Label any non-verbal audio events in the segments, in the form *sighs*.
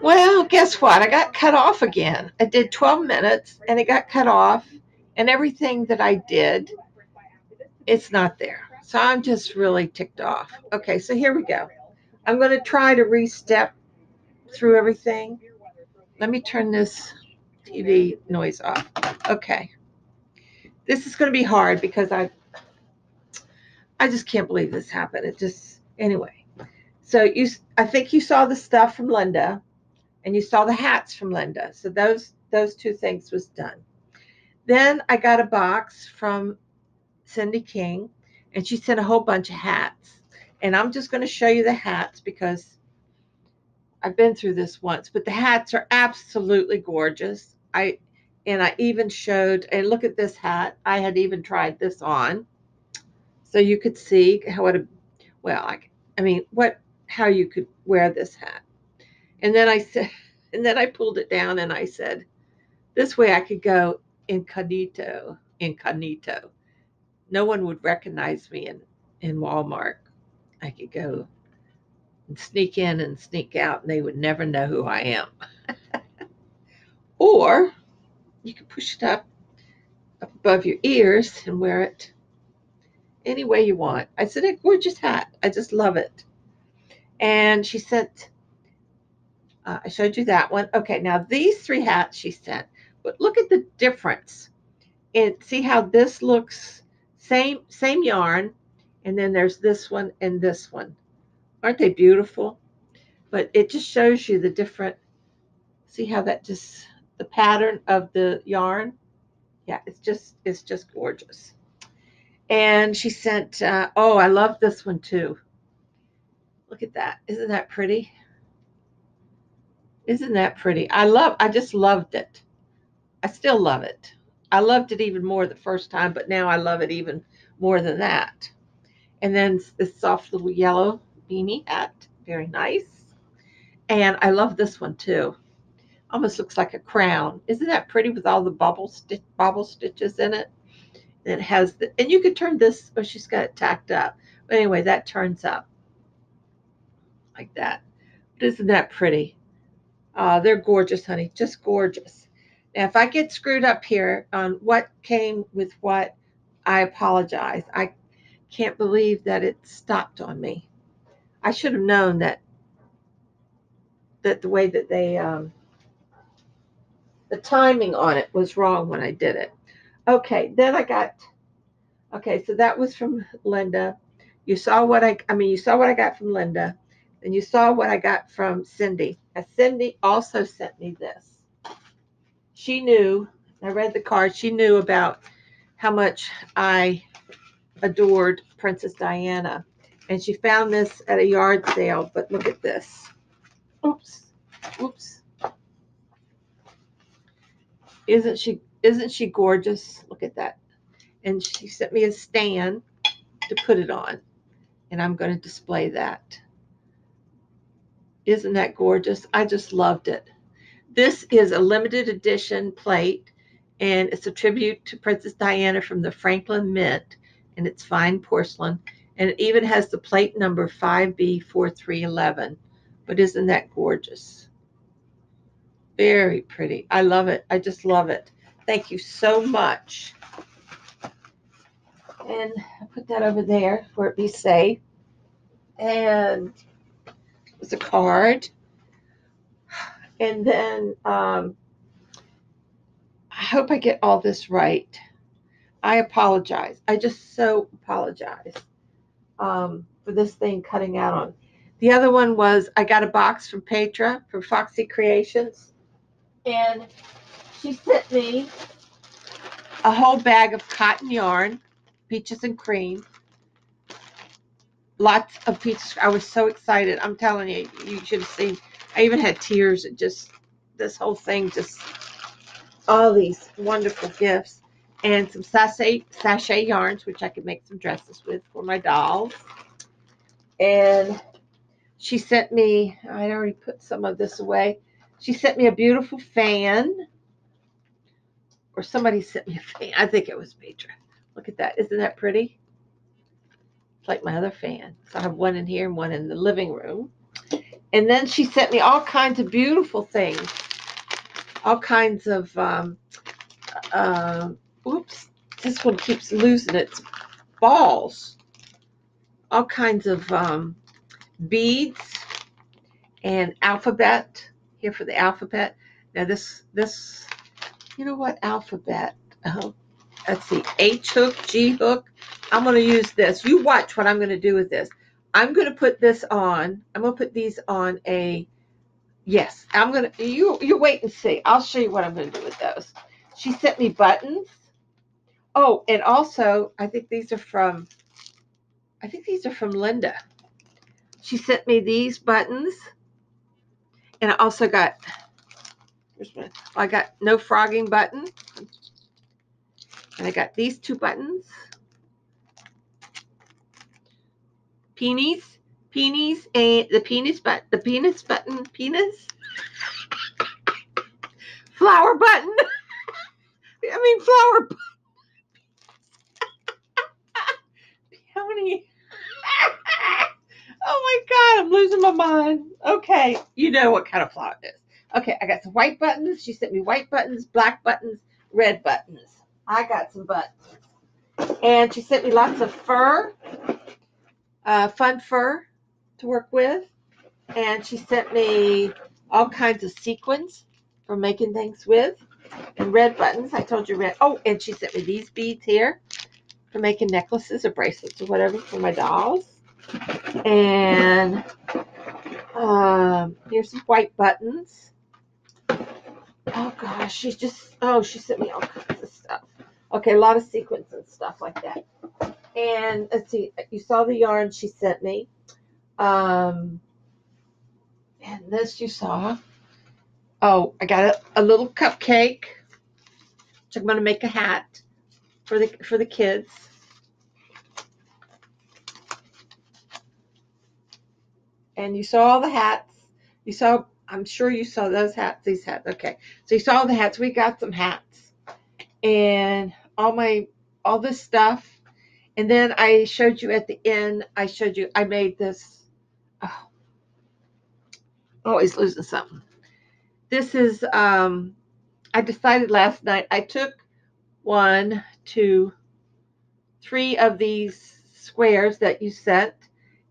Well, guess what? I got cut off again. I did 12 minutes and it got cut off, and everything that I did, it's not there. So I'm just really ticked off. Okay, so here we go. I'm going to try to re-step through everything. Let me turn this TV noise off. Okay. This is going to be hard because I I just can't believe this happened. It just anyway. So you I think you saw the stuff from Linda and you saw the hats from Linda. So those those two things was done. Then I got a box from Cindy King and she sent a whole bunch of hats. And I'm just going to show you the hats because I've been through this once, but the hats are absolutely gorgeous. I and I even showed and look at this hat. I had even tried this on. So you could see how it well, I, I mean, what how you could wear this hat. And then I said *laughs* and then I pulled it down and I said, this way I could go incognito, incognito. No one would recognize me in, in Walmart. I could go and sneak in and sneak out, and they would never know who I am. *laughs* or you could push it up, up above your ears and wear it any way you want. I said, a gorgeous hat. I just love it. And she sent, uh, I showed you that one. Okay, now these three hats she sent, but look at the difference. And see how this looks same same yarn, and then there's this one and this one. Aren't they beautiful? But it just shows you the different, see how that just, the pattern of the yarn. Yeah, it's just, it's just gorgeous. And she sent, uh, oh, I love this one too. Look at that. Isn't that pretty? Isn't that pretty? I love, I just loved it. I still love it. I loved it even more the first time, but now I love it even more than that. And then this soft little yellow beanie hat. Very nice. And I love this one too. Almost looks like a crown. Isn't that pretty with all the bubble stitch bobble stitches in it? And it has the and you could turn this oh she's got it tacked up. But anyway, that turns up like that. But isn't that pretty? Uh, they're gorgeous, honey. Just gorgeous. Now, if I get screwed up here on what came with what, I apologize. I can't believe that it stopped on me. I should have known that that the way that they um, the timing on it was wrong when I did it. Okay, then I got okay, so that was from Linda. You saw what I I mean you saw what I got from Linda, and you saw what I got from Cindy. And Cindy also sent me this. She knew, I read the card, she knew about how much I adored Princess Diana and she found this at a yard sale. But look at this. Oops. Oops. Isn't she isn't she gorgeous? Look at that. And she sent me a stand to put it on. And I'm going to display that. Isn't that gorgeous? I just loved it. This is a limited edition plate and it's a tribute to Princess Diana from the Franklin Mint and it's fine porcelain and it even has the plate number 5B4311. But isn't that gorgeous? Very pretty. I love it. I just love it. Thank you so much. And I put that over there for it be safe. And it's a card. And then um, I hope I get all this right. I apologize. I just so apologize um, for this thing cutting out on. The other one was I got a box from Petra from Foxy Creations, and she sent me a whole bag of cotton yarn, peaches and cream. Lots of peaches. I was so excited. I'm telling you, you should have seen. I even had tears. It just, this whole thing just, all these wonderful gifts and some Sashay, Sashay yarns, which I could make some dresses with for my dolls. And she sent me, I already put some of this away. She sent me a beautiful fan. Or somebody sent me a fan. I think it was Petra. Look at that. Isn't that pretty? It's like my other fan. So I have one in here and one in the living room. And then she sent me all kinds of beautiful things, all kinds of, um, uh, oops, this one keeps losing its balls, all kinds of um, beads and alphabet here for the alphabet. Now this, this, you know what, alphabet, uh, let's see, H hook, G hook. I'm going to use this. You watch what I'm going to do with this. I'm going to put this on. I'm going to put these on a, yes, I'm going to, you, you wait and see. I'll show you what I'm going to do with those. She sent me buttons. Oh, and also, I think these are from, I think these are from Linda. She sent me these buttons. And I also got, I got no frogging button. And I got these two buttons. Peonies, peonies, and eh, the penis but the penis button, penis, flower button. *laughs* I mean flower. Peony. *laughs* *laughs* oh my god, I'm losing my mind. Okay, you know what kind of flower it is. Okay, I got some white buttons. She sent me white buttons, black buttons, red buttons. I got some buttons. And she sent me lots of fur, uh, fun fur to work with. And she sent me all kinds of sequins for making things with. And red buttons. I told you red. Oh, and she sent me these beads here for making necklaces or bracelets or whatever for my dolls. And um, here's some white buttons. Oh gosh, she's just oh she sent me all kinds of stuff. Okay, a lot of sequins and stuff like that. And let's see, you saw the yarn she sent me. Um, and this you saw. Oh, I got a, a little cupcake. Which I'm going to make a hat for the for the kids. And you saw all the hats. You saw, I'm sure you saw those hats, these hats. Okay. So you saw the hats. We got some hats. And all my, all this stuff. And then I showed you at the end, I showed you, I made this. Oh, always losing something. This is, um, I decided last night, I took one, two, three of these squares that you sent,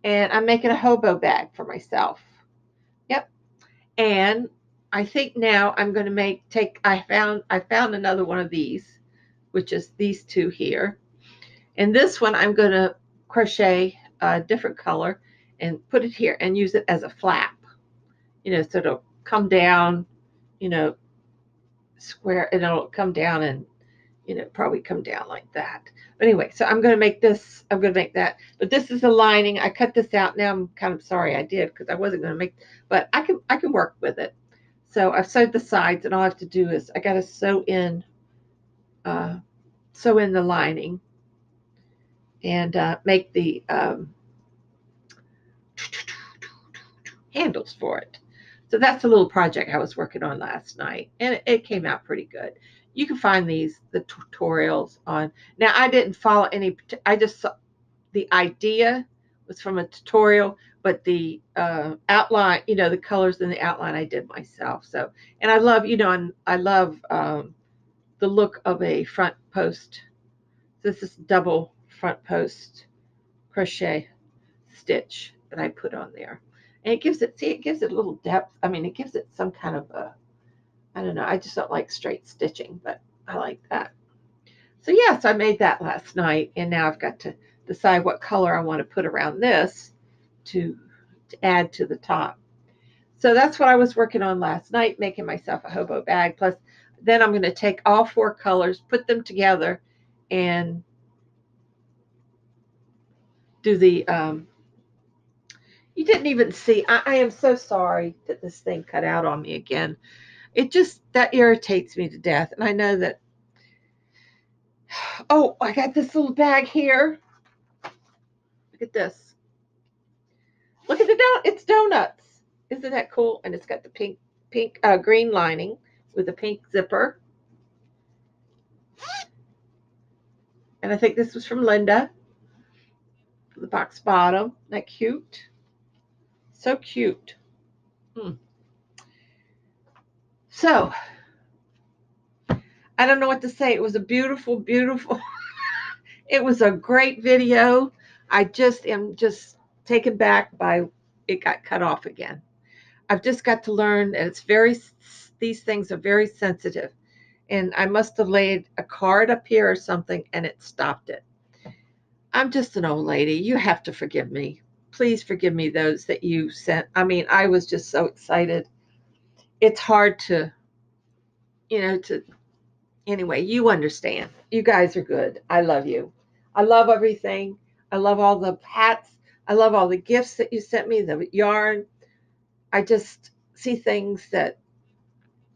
and I'm making a hobo bag for myself. Yep. And I think now I'm going to make, take, I found, I found another one of these, which is these two here. And this one I'm going to crochet a different color and put it here and use it as a flap, you know, so it'll come down, you know, square, and it'll come down and, you know, probably come down like that. But anyway, so I'm going to make this, I'm going to make that. But this is the lining. I cut this out. Now I'm kind of sorry I did because I wasn't going to make, but I can, I can work with it. So I've sewed the sides and all I have to do is I got to sew in, uh, sew in the lining and uh, make the um, handles for it. So that's a little project I was working on last night, and it, it came out pretty good. You can find these the tutorials on. Now I didn't follow any. I just saw the idea was from a tutorial, but the uh, outline, you know, the colors and the outline I did myself. So, and I love, you know, and I love um, the look of a front post. This is double front post crochet stitch that I put on there. And it gives it, see, it gives it a little depth. I mean, it gives it some kind of a, I don't know. I just don't like straight stitching, but I like that. So yes, I made that last night. And now I've got to decide what color I want to put around this to, to add to the top. So that's what I was working on last night, making myself a hobo bag. Plus, then I'm going to take all four colors, put them together, and do the um, you didn't even see I, I, am so sorry that this thing cut out on me again. It just that irritates me to death and i know that *sighs* oh i got this little bag here. Look at this. Look at the donut it's donuts. Isn't that cool? And it's got the pink pink uh, green lining with a pink zipper. And i think this was from linda the box bottom. Isn't that cute? So cute. Hmm. So, I don't know what to say. It was a beautiful, beautiful, *laughs* it was a great video. I just am just taken back by it got cut off again. I've just got to learn that it's very, these things are very sensitive. And I must have laid a card up here or something and it stopped it. I'm just an old lady. You have to forgive me. Please forgive me those that you sent. I mean, I was just so excited. It's hard to, you know, to, anyway, you understand. You guys are good. I love you. I love everything. I love all the hats. I love all the gifts that you sent me, the yarn. I just see things that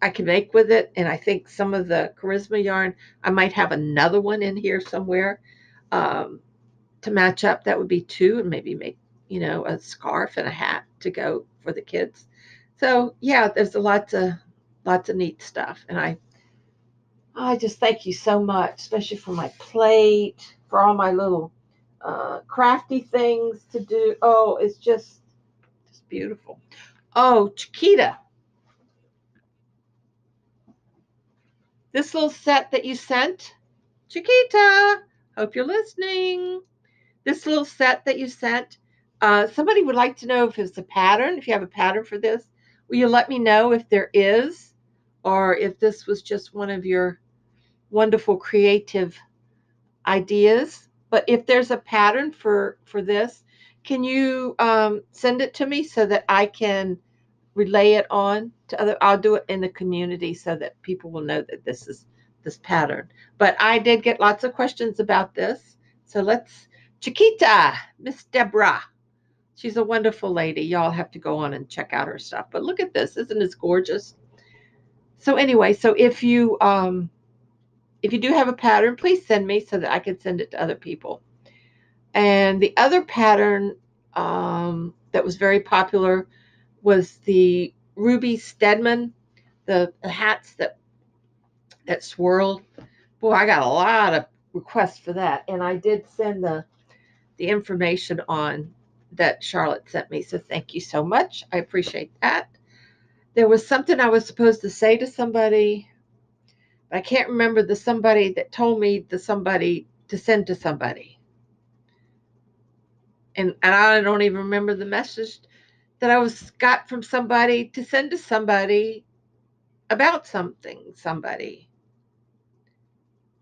I can make with it. And I think some of the charisma yarn, I might have another one in here somewhere. Um, to match up, that would be two, and maybe make, you know, a scarf and a hat to go for the kids. So yeah, there's a lots of lots of neat stuff. And I I just thank you so much, especially for my plate, for all my little uh, crafty things to do. Oh, it's just just beautiful. Oh, Chiquita. This little set that you sent, Chiquita, hope you're listening this little set that you sent. Uh, somebody would like to know if it's a pattern, if you have a pattern for this. Will you let me know if there is, or if this was just one of your wonderful creative ideas? But if there's a pattern for for this, can you um, send it to me so that I can relay it on to other? I'll do it in the community so that people will know that this is this pattern. But I did get lots of questions about this, so let's Chiquita, Miss Deborah. She's a wonderful lady. Y'all have to go on and check out her stuff. But look at this. Isn't this gorgeous? So anyway, so if you um if you do have a pattern, please send me so that I can send it to other people. And the other pattern um, that was very popular was the Ruby Stedman, the, hats that that swirled. Boy, I got a lot of requests for that, and I did send the the information on that Charlotte sent me. So thank you so much. I appreciate that. There was something I was supposed to say to somebody, but I can't remember the somebody that told me the somebody to send to somebody. And, and I don't even remember the message that I was got from somebody to send to somebody about something, somebody.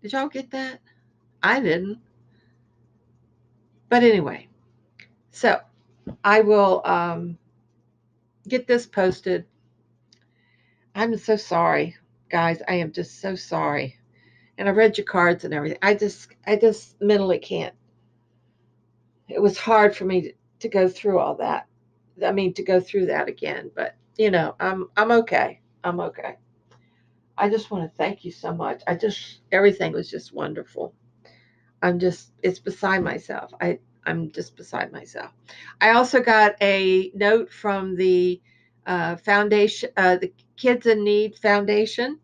Did y'all get that? I didn't. But anyway, so I will um, get this posted. I'm so sorry, guys. I am just so sorry. And I read your cards and everything. I just, I just mentally can't. It was hard for me to, to go through all that. I mean, to go through that again. But you know, I'm, I'm okay. I'm okay. I just want to thank you so much. I just, everything was just wonderful. I'm just, it's beside myself. I, I'm just beside myself. I also got a note from the uh, foundation, uh, the Kids in Need Foundation.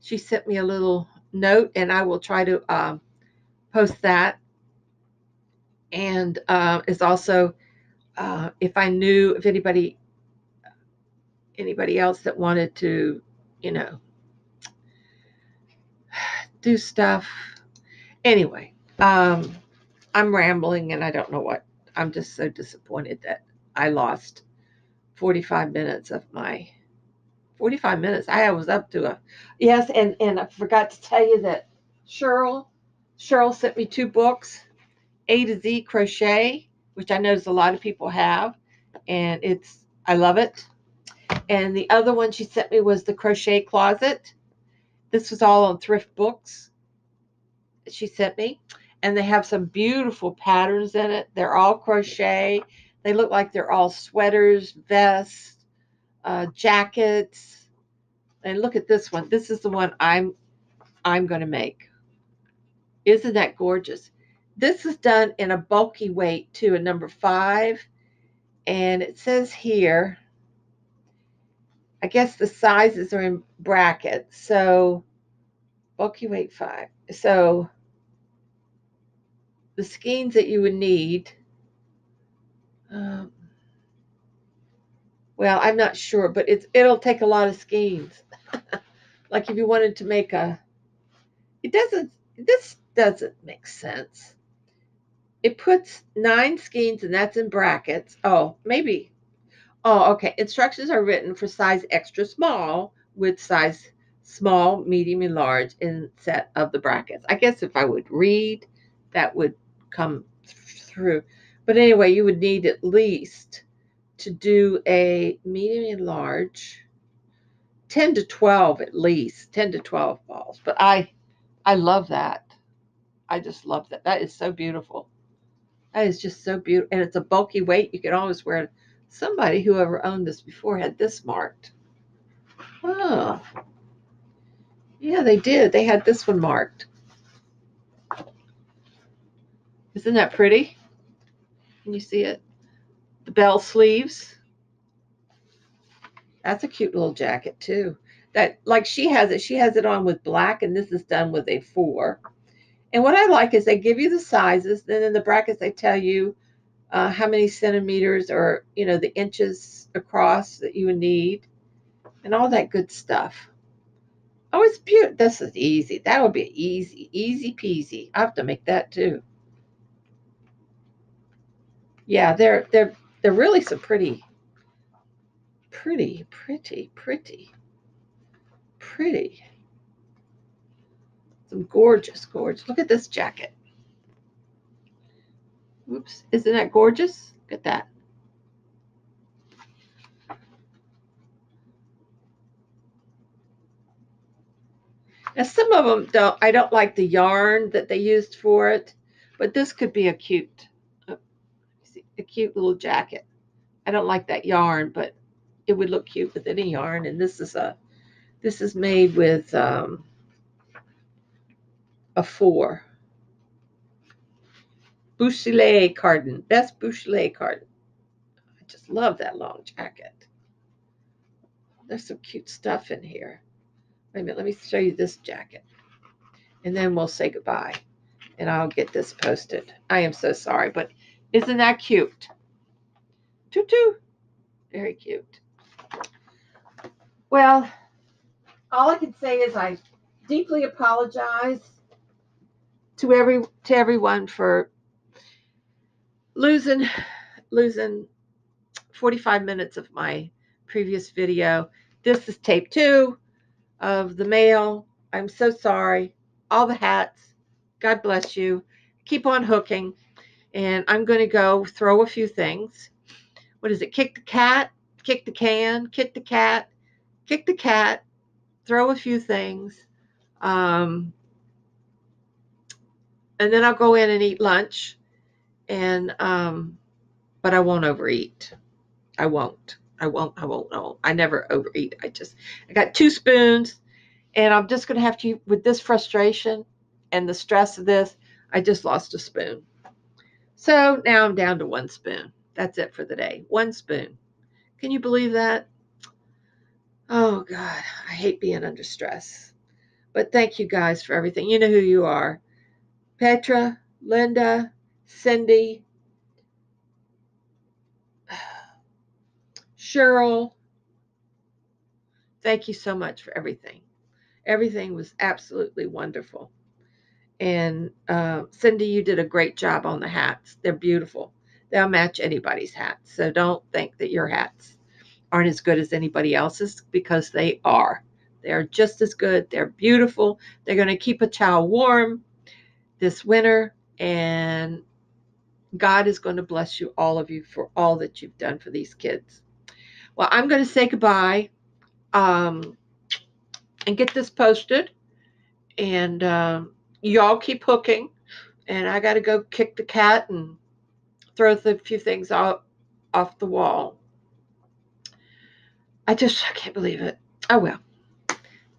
She sent me a little note, and I will try to uh, post that. And uh, it's also uh, if I knew if anybody anybody else that wanted to, you know, *sighs* do stuff. Anyway, um, I'm rambling and I don't know what. I'm just so disappointed that I lost 45 minutes of my 45 minutes. I was up to a yes, and and I forgot to tell you that Cheryl Cheryl sent me two books, A to Z crochet, which I notice a lot of people have, and it's I love it. And the other one she sent me was the crochet closet. This was all on thrift books. She sent me and they have some beautiful patterns in it. They're all crochet. They look like they're all sweaters, vests, uh, jackets. And look at this one. This is the one I'm I'm going to make. Isn't that gorgeous? This is done in a bulky weight too, a number five. And it says here, I guess the sizes are in brackets. So bulky weight five. So the skeins that you would need. Um, Well, I'm not sure, but it's it'll take a lot of skeins. *laughs* like if you wanted to make a, it doesn't. This doesn't make sense. It puts nine skeins, and that's in brackets. Oh, maybe. Oh, okay. Instructions are written for size extra small with size small, medium, and large in set of the brackets. I guess if I would read, that would come through. But anyway, you would need at least to do a medium and large 10 to 12 at least 10 to 12 balls. But i i love that. I just love that. That is so beautiful. That is just so beautiful and it's a bulky weight. You can always wear it. Somebody whoever owned this before had this marked. Oh yeah they did. They had this one marked isn't that pretty can you see it the bell sleeves. That's a cute little jacket too. That like she has it, she has it on with black, and this is done with a four. And what I like is they give you the sizes, then in the brackets they tell you uh, how many centimeters or you know the inches across that you need, and all that good stuff. Oh, it's beautiful. This is easy. That would be easy, easy peasy. I have to make that too. Yeah, they're they're they're really some pretty, pretty, pretty, pretty, pretty. Some gorgeous, gorgeous. Look at this jacket. Oops, isn't that gorgeous? Look at that. Now, some of them don't, I don't like the yarn that they used for it, but this could be a cute a cute little jacket. I don't like that yarn, but it would look cute with any yarn. And this is a, this is made with um, a four. Bouchelet carton, best Bouchelet carton. I just love that long jacket. There's some cute stuff in here. Wait a minute, let me show you this jacket. And then we'll say goodbye. And I'll get this posted. I am so sorry, but isn't that cute? Tutu. Very cute. Well, all I can say is I deeply apologize to every to everyone for losing losing 45 minutes of my previous video. This is tape two of the mail. I'm so sorry. All the hats. God bless you. Keep on hooking and I'm going to go throw a few things. What is it? Kick the cat, kick the can, kick the cat, kick the cat, throw a few things. Um, and then I'll go in and eat lunch. And, um, but I won't overeat. I won't. I won't. I won't. No, I never overeat. I just, I got two spoons and I'm just going to have to, with this frustration and the stress of this, I just lost a spoon. So now I'm down to one spoon. That's it for the day. One spoon. Can you believe that? Oh, God. I hate being under stress. But thank you guys for everything. You know who you are Petra, Linda, Cindy, *sighs* Cheryl. Thank you so much for everything. Everything was absolutely wonderful. And uh, Cindy, you did a great job on the hats. They're beautiful. They'll match anybody's hats. So don't think that your hats aren't as good as anybody else's because they are. They're just as good. They're beautiful. They're going to keep a child warm this winter. And God is going to bless you, all of you, for all that you've done for these kids. Well, I'm going to say goodbye um, and get this posted. And. Um, y'all keep hooking, and I got to go kick the cat and throw a few things out off the wall. I just I can't believe it. Oh well,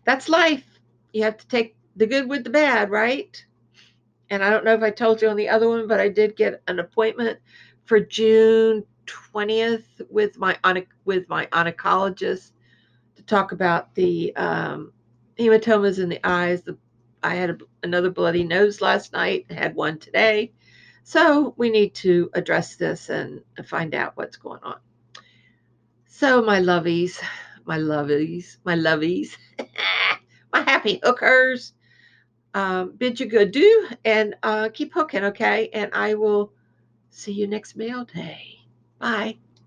that's life. You have to take the good with the bad, right? And I don't know if I told you on the other one, but I did get an appointment for June 20th with my with my oncologist to talk about the um, hematomas in the eyes, the I had a, another bloody nose last night, had one today. So we need to address this and find out what's going on. So, my lovies, my lovies, my lovies, *laughs* my happy hookers, um, bid you good do and uh, keep hooking, okay? And I will see you next mail day. Bye.